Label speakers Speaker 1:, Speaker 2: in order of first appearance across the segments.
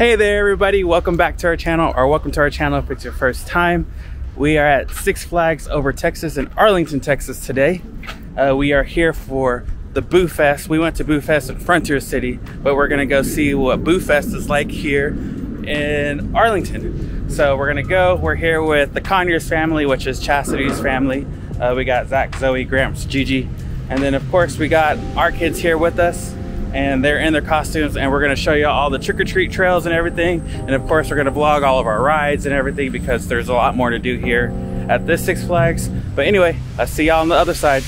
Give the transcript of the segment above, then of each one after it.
Speaker 1: Hey there everybody, welcome back to our channel or welcome to our channel if it's your first time. We are at Six Flags over Texas in Arlington, Texas today. Uh, we are here for the Boo Fest. We went to Boo Fest in Frontier City, but we're gonna go see what Boo Fest is like here in Arlington. So we're gonna go, we're here with the Conyers family, which is Chasidy's family. Uh, we got Zach, Zoe, Gramps, Gigi, and then of course we got our kids here with us and they're in their costumes and we're gonna show you all the trick-or-treat trails and everything. And of course we're gonna vlog all of our rides and everything because there's a lot more to do here at this Six Flags. But anyway, I'll see y'all on the other side.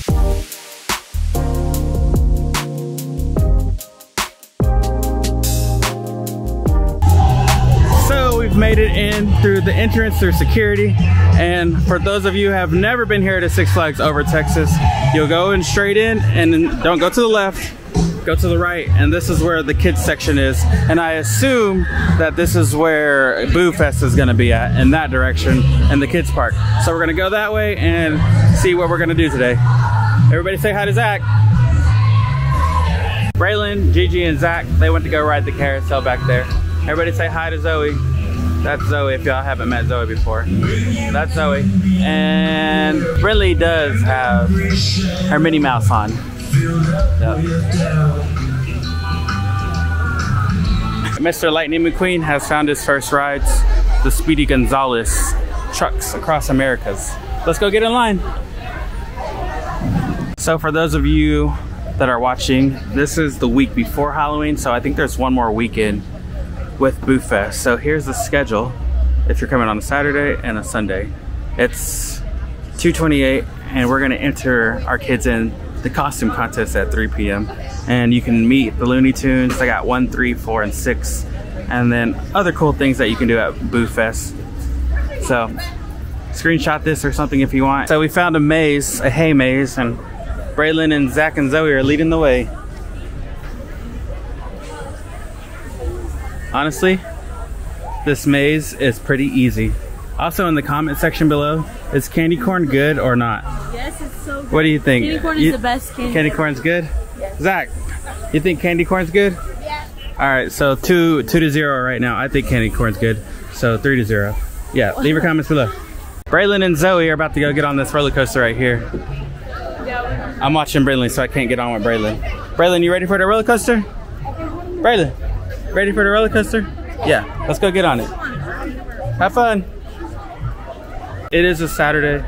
Speaker 1: So we've made it in through the entrance through security. And for those of you who have never been here to Six Flags over Texas, you'll go in straight in and don't go to the left go to the right and this is where the kids section is and I assume that this is where Boo Fest is going to be at in that direction in the kids park so we're going to go that way and see what we're going to do today everybody say hi to Zach Braylon, Gigi and Zach they went to go ride the carousel back there everybody say hi to Zoe that's Zoe if y'all haven't met Zoe before. That's Zoe. And Brinley does have her Minnie Mouse on. Yep. Mr. Lightning McQueen has found his first rides, the Speedy Gonzales trucks across Americas. Let's go get in line. So for those of you that are watching, this is the week before Halloween, so I think there's one more weekend with Boo Fest. So here's the schedule if you're coming on a Saturday and a Sunday. It's 228 and we're gonna enter our kids in the costume contest at 3 p.m. And you can meet the Looney Tunes. I got one, three, four, and six. And then other cool things that you can do at Boo Fest. So screenshot this or something if you want. So we found a maze, a hay maze, and Braylon and Zach and Zoe are leading the way. Honestly, this maze is pretty easy. Also in the comment section below, is candy corn good or not?
Speaker 2: Yes, it's so good.
Speaker 1: What do you think?
Speaker 2: Candy corn
Speaker 1: you,
Speaker 2: is the best candy.
Speaker 1: Candy corn's good?
Speaker 2: Yes.
Speaker 1: Zach, you think candy corn's good?
Speaker 2: Yeah.
Speaker 1: All right, so two two to zero right now. I think candy corn's good. So three to zero. Yeah, leave your comments below. Braylon and Zoe are about to go get on this roller coaster right here. I'm watching Braylon, so I can't get on with Braylon. Braylon, you ready for the roller coaster? Braylon, ready for the roller coaster? Yeah, let's go get on it. Have fun. It is a Saturday.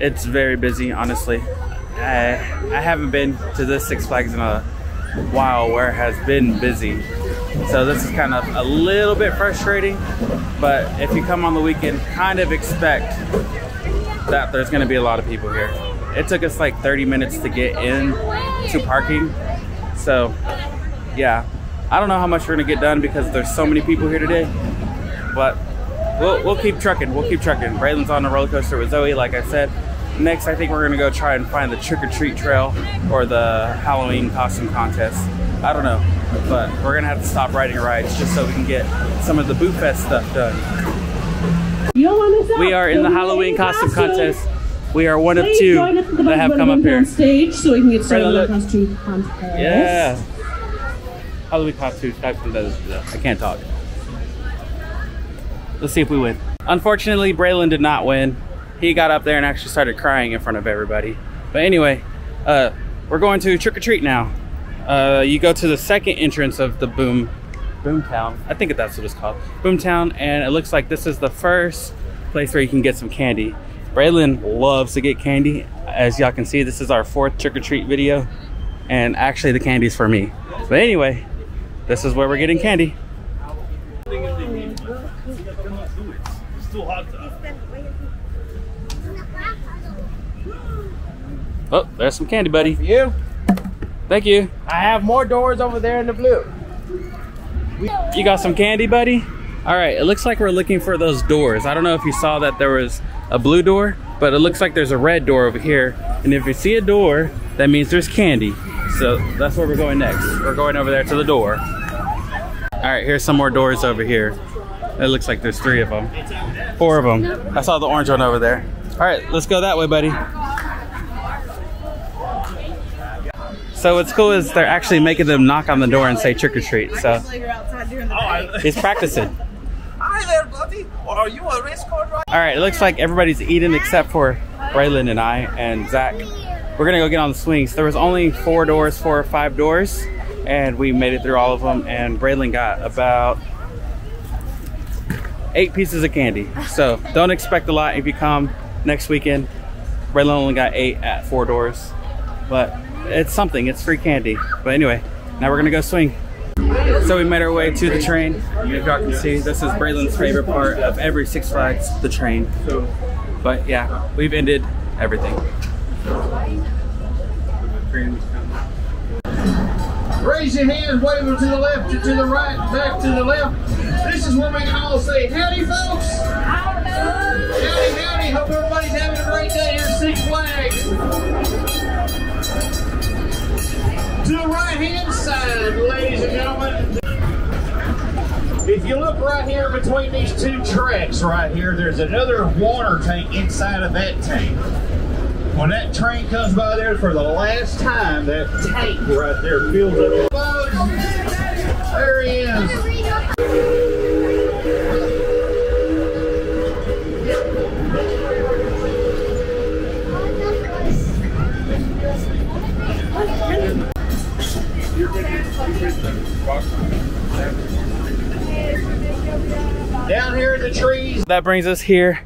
Speaker 1: It's very busy, honestly. I, I haven't been to this Six Flags in a while where it has been busy. So this is kind of a little bit frustrating, but if you come on the weekend, kind of expect that there's gonna be a lot of people here. It took us like 30 minutes to get in to parking. So yeah, I don't know how much we're gonna get done because there's so many people here today, but we'll, we'll keep trucking, we'll keep trucking. Braylon's on the roller coaster with Zoe, like I said. Next, I think we're gonna go try and find the trick or treat trail or the Halloween costume contest. I don't know, but we're gonna have to stop riding rides just so we can get some of the Boo Fest stuff done. We are in the Halloween costume contest. We are one of two
Speaker 3: join us at the
Speaker 1: that have come up here.
Speaker 3: on stage so we can get started on the costume contest.
Speaker 1: Yeah. Halloween costume. I can't talk. Let's see if we win. Unfortunately, Braylon did not win. He got up there and actually started crying in front of everybody. But anyway, uh, we're going to trick or treat now. Uh, you go to the second entrance of the Boom Boomtown. I think that's what it's called. Boomtown, and it looks like this is the first place where you can get some candy. Braylon loves to get candy. As y'all can see, this is our fourth trick or treat video, and actually the candy's for me. But anyway, this is where we're getting candy. Oh, there's some candy, buddy.
Speaker 4: For You?
Speaker 1: Thank you.
Speaker 4: I have more doors over there in the blue.
Speaker 1: You got some candy, buddy? All right, it looks like we're looking for those doors. I don't know if you saw that there was a blue door, but it looks like there's a red door over here. And if you see a door, that means there's candy. So that's where we're going next. We're going over there to the door. All right, here's some more doors over here. It looks like there's three of them. Four of them. I saw the orange one over there. All right, let's go that way, buddy. So what's cool is they're actually making them knock on the door and say trick or treat. So
Speaker 4: Oh,
Speaker 1: He's practicing.
Speaker 4: Hi there, buddy. Are you a race car driver?
Speaker 1: All right, it looks like everybody's eating except for Braylon and I and Zach. We're gonna go get on the swings. There was only four doors, four or five doors, and we made it through all of them. And Braylon got about eight pieces of candy. So don't expect a lot if you come next weekend. Braylon only got eight at four doors, but it's something. It's free candy. But anyway, now we're gonna go swing. So we made our way to the train. If y'all can see, this is Braylon's favorite part of every Six Flags, the train. But yeah, we've ended everything.
Speaker 5: Raise your hands, wave them to the left, to the right, back to the left. This is when we can all say, howdy folks! Howdy, howdy, hope everybody's having a great day here at Six Flags. To the right hand side, ladies and gentlemen. If you look right here between these two tracks right here, there's another water tank inside of that tank. When that train comes by there for the last time, that tank right there fills up. There he is. Down here in the trees,
Speaker 1: That brings us here,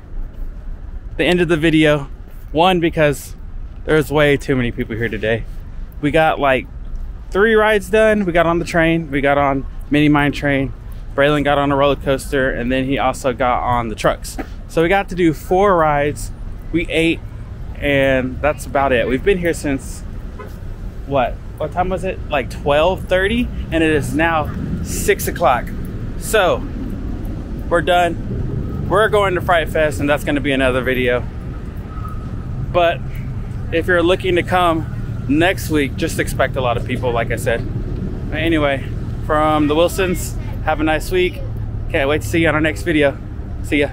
Speaker 1: the end of the video. One, because there's way too many people here today. We got like three rides done. We got on the train, we got on mini mine train. Braylon got on a roller coaster, and then he also got on the trucks. So we got to do four rides. We ate, and that's about it. We've been here since what? What time was it? Like 12:30, and it is now six o'clock. So we're done. We're going to Fright Fest, and that's going to be another video. But if you're looking to come next week, just expect a lot of people, like I said. Anyway, from the Wilsons, have a nice week. Can't wait to see you on our next video. See ya.